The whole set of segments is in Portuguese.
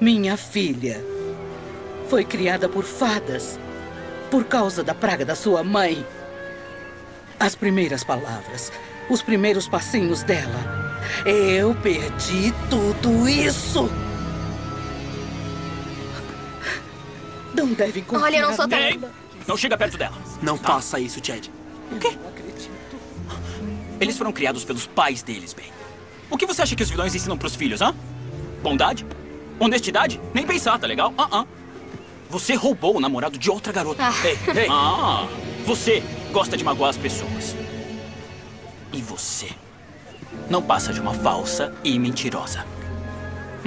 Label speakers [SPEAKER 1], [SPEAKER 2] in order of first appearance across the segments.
[SPEAKER 1] Minha filha foi criada por fadas por causa da praga da sua mãe. As primeiras palavras, os primeiros passinhos dela. Eu perdi tudo isso. Não devem confiar.
[SPEAKER 2] Olha, eu não sou tão...
[SPEAKER 3] Ei, não chega perto dela.
[SPEAKER 4] Não faça isso, Chad.
[SPEAKER 1] O quê? Não acredito.
[SPEAKER 3] Eles foram criados pelos pais deles, bem. O que você acha que os vilões ensinam pros filhos, hã? Bondade? Honestidade? Nem pensar, tá legal? Ah, ah. Você roubou o namorado de outra garota.
[SPEAKER 2] Ah.
[SPEAKER 3] Ei, ei. Ah, você gosta de magoar as pessoas. E você não passa de uma falsa e mentirosa.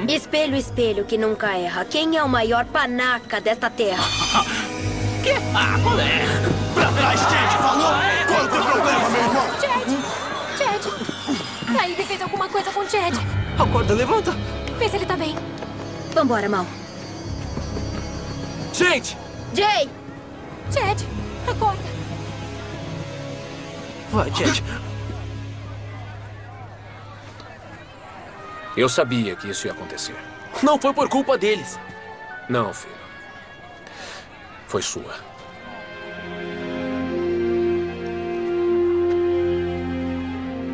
[SPEAKER 2] Espelho, espelho que nunca erra. Quem é o maior panaca desta terra?
[SPEAKER 3] Quê? Ah, qual é?
[SPEAKER 4] Pra trás, Chad, falou? Qual é o teu problema, meu irmão?
[SPEAKER 5] Chad! Chad! Taíbe fez alguma coisa com o Chad.
[SPEAKER 4] Acorda, levanta.
[SPEAKER 5] Vê se ele tá bem.
[SPEAKER 2] Vambora, mal.
[SPEAKER 4] Gente!
[SPEAKER 2] Jay!
[SPEAKER 5] Chad, acorda.
[SPEAKER 4] Vai, Chad.
[SPEAKER 6] Eu sabia que isso ia acontecer.
[SPEAKER 4] Não foi por culpa deles.
[SPEAKER 6] Não, filho. Foi sua.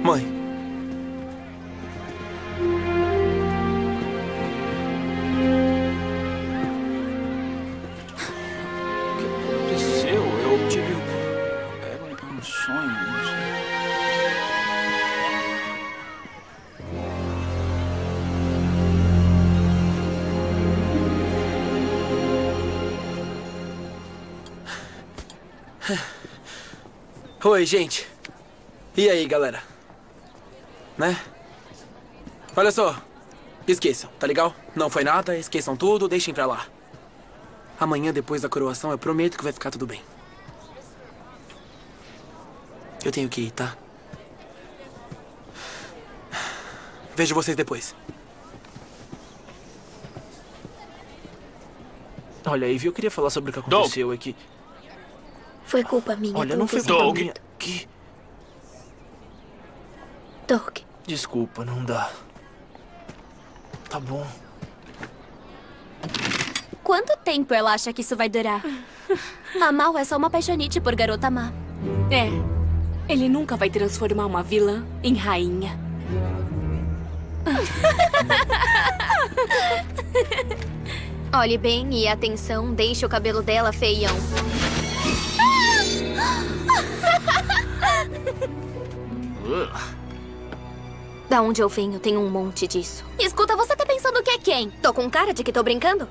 [SPEAKER 4] Mãe.
[SPEAKER 3] Sonho, não sei.
[SPEAKER 4] Oi, gente. E aí, galera? Né? Olha só. Esqueçam, tá legal? Não foi nada, esqueçam tudo, deixem pra lá. Amanhã, depois da coroação, eu prometo que vai ficar tudo bem. Eu tenho que ir, tá? Vejo vocês depois. Olha, Ivy, eu queria falar sobre o que aconteceu aqui.
[SPEAKER 2] Foi culpa minha.
[SPEAKER 4] Olha, não foi culpa
[SPEAKER 3] Doug.
[SPEAKER 4] minha. Que...
[SPEAKER 2] Doug,
[SPEAKER 4] Desculpa, não dá. Tá bom.
[SPEAKER 5] Quanto tempo ela acha que isso vai durar? A Mal é só uma paixonite por garota má.
[SPEAKER 7] É. Ele nunca vai transformar uma vilã em rainha.
[SPEAKER 2] olhe bem e atenção, deixe o cabelo dela feião. Da onde eu venho tem um monte disso.
[SPEAKER 5] Escuta, você tá pensando que é quem?
[SPEAKER 2] Tô com cara de que tô brincando?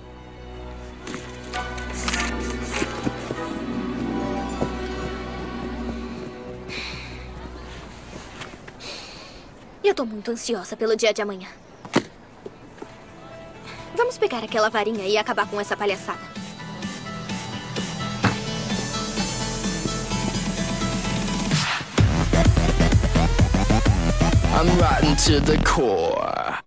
[SPEAKER 2] Eu tô muito ansiosa pelo dia de amanhã. Vamos pegar aquela varinha e acabar com essa palhaçada.
[SPEAKER 8] I'm rotten to the core.